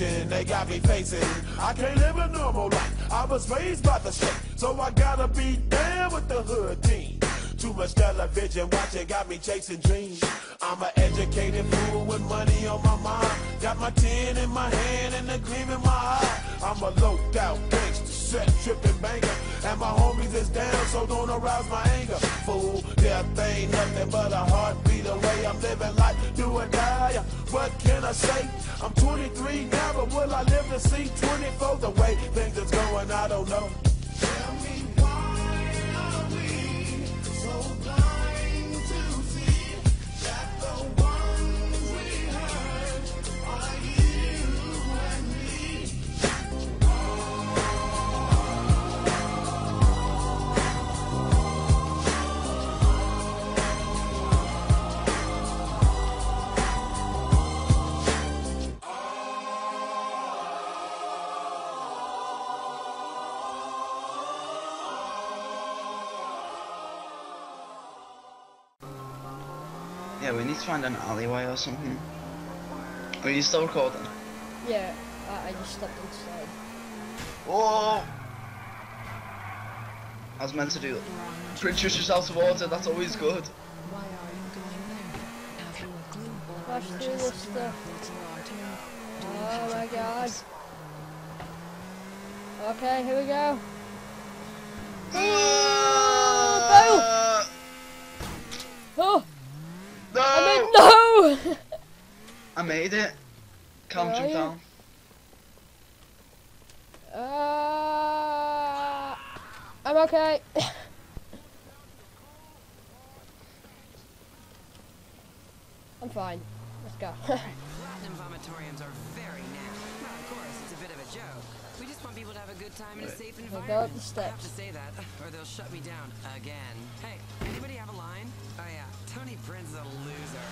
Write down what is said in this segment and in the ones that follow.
They got me facing. I can't live a normal life. I was raised by the street, so I gotta be down with the hood team. Too much television watching got me chasing dreams. I'm an educated fool with money on my mind. Got my tin in my hand and a gleam in my eye. I'm a loped out gangster, set tripping banker. And my homies is down, so don't arouse my anger. Fool, death ain't nothing but a heartbeat away. I'm living die. What can I say? I'm 23 now, but will I live to see 24? The way things are going, I don't know. Yeah, we need to find an alleyway or something. Are you still recording? Yeah, I, I just stepped inside. Oh! I was meant to do that. Produce yourself to water, that's always good. Why are you going there? Have you a clue? Crash through this stuff. It's your turn. Oh my god. Okay, here we go. Ah! Uh, Oh, no! I mean, no! I made it. Calm Where jump down. uh, I'm okay. I'm fine. Let's go. Platinum vomitoriums are very nasty. Well, of course, it's a bit of a joke. We just want people to have a good time in a safe We'll environment. go up the I have to steps. say that, or they'll shut me down again. Hey, anybody have a line? Oh yeah, Tony Prince is a loser.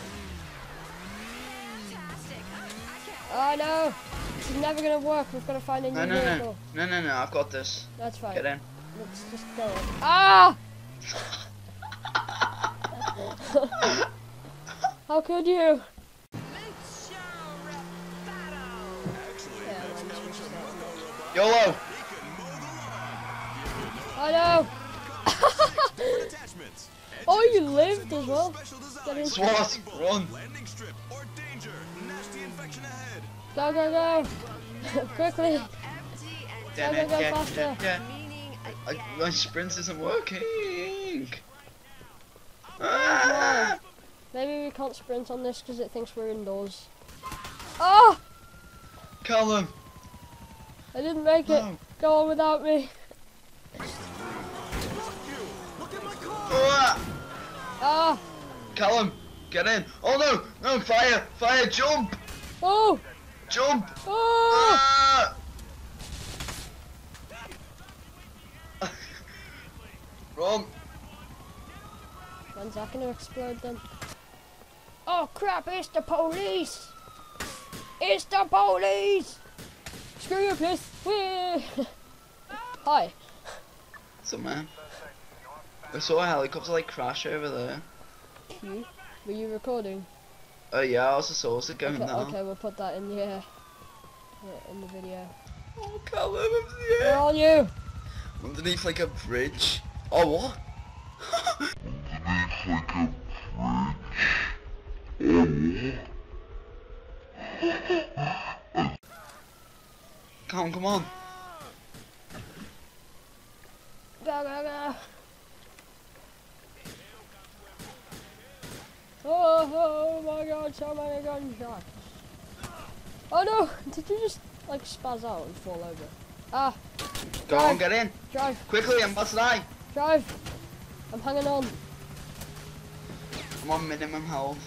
Oh no! This is never gonna work. We've got to find a new No, no, no. vehicle. No, no, no, I've got this. That's fine. Get in. Let's just go. Ah! How could you? Yeah, mine's switched up. YOLO! Oh no! oh, you lived as well. Get. SWAT, run! Go, go, go! Quickly! Damn Go, it, go, go, faster. yeah, yeah. I, my sprint isn't working! Ah! Maybe we can't sprint on this because it thinks we're indoors. Oh! Callum! I didn't make it. No. Go on without me. Ah! Ah! Callum, get in! Oh no! No, fire! Fire! Jump! Oh! Jump! Oh! Ah! Run! When's that gonna explode then? Oh crap, it's the police! It's the police! Screw you, please! Whee! Hi. So man. I saw a helicopter like crash over there. You? Were you recording? Oh yeah, I also saw it going Okay, down. okay, we'll put that in the, uh, in the video. Oh Callum, I'm Where are you? Underneath like a bridge. Oh what? like a bridge. Oh, Come on, come on. Go, go, go. Oh, oh my god, so many gunshots. Oh no, did you just like spaz out and fall over? Ah, Go on, get in. drive, Quickly, I'm about to die. drive. I'm hanging on. I'm on minimum health.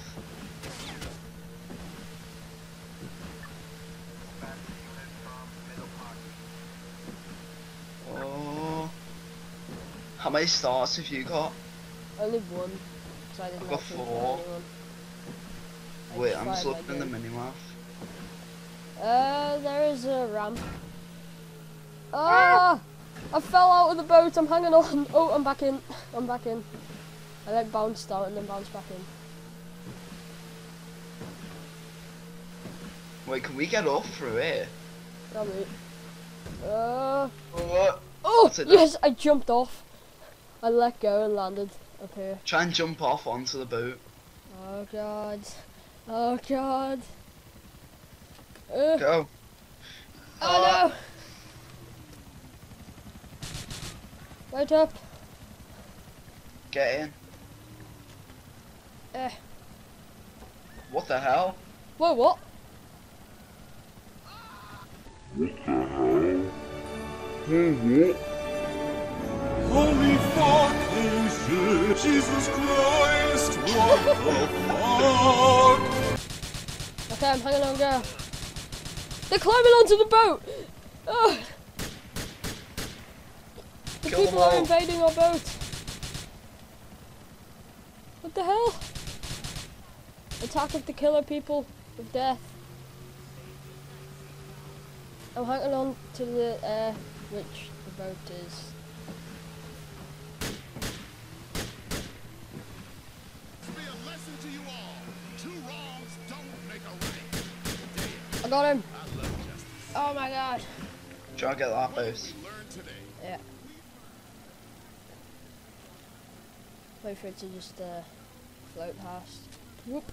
Oh. How many stars have you got? Only one. I didn't I've got four. Wait, I'm tried just looking in the minimap. Uh, there is a ramp. Ah! I fell out of the boat. I'm hanging on. Oh, I'm back in. I'm back in. I like bounced out and then bounced back in. Wait, can we get off through here? Probably. Uh. What? Oh it do? yes! I jumped off. I let go and landed up here. Try and jump off onto the boat. Oh god. Oh god. Uh, Go. oh no! Wait up. Get in. Eh. What the hell? Whoa, what? Holy fucking shit, Jesus Christ, what the fuck? Okay, I'm hanging on, girl. They're climbing onto the boat! Ugh. The Kill people are invading our boat. What the hell? Attack of the killer people of death. I'm hanging on to the uh, which the boat is. Got him. I love justice. Oh my god. Try and get that boat. We learn today. Yeah. Wait for it to just uh, float past. Whoop.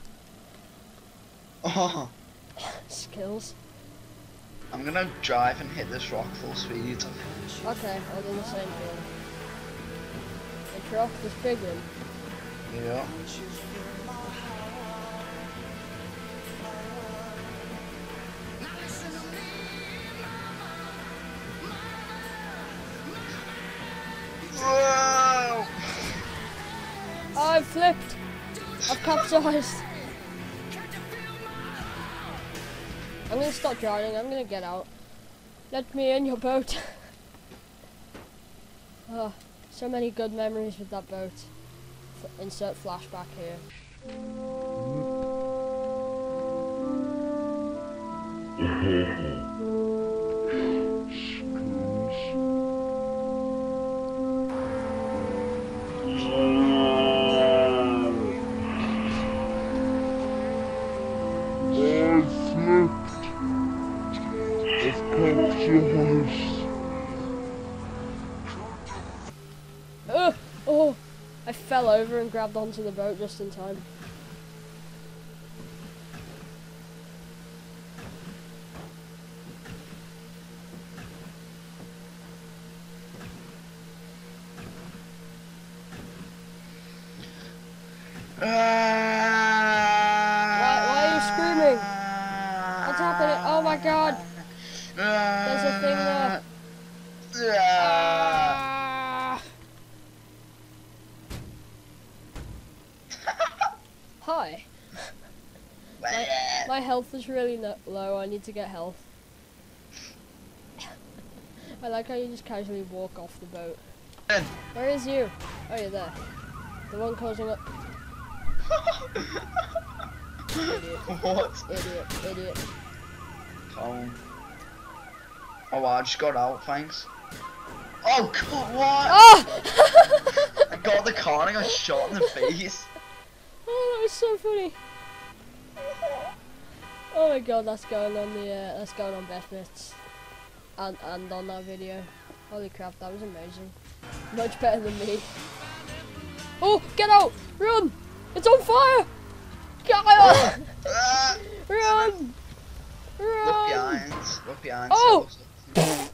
Oh, Skills. I'm gonna drive and hit this rock full speed. Okay, I'll do the same thing. The truck is big one. Yeah. I've capsized. I'm gonna stop drowning. I'm gonna get out. Let me in your boat. oh, so many good memories with that boat. F- insert flashback here. Ugh, fell over and grabbed onto the boat just in time. My health is really low. I need to get health. I like how you just casually walk off the boat. Ben. Where is you? Oh, you're there. The one causing up. Idiot, what? idiot, idiot. Oh. Oh, I just got out, thanks. Oh, God, what? Ah! I got the car and I got shot in the face. Oh, that was so funny. Oh my god, that's going on the uh, that's going on best bits, and and on that video. Holy crap, that was amazing. Much better than me. Oh, get out! Run! It's on fire! Get out! Ah, Run! Look Run! behind. Look behind. Oh!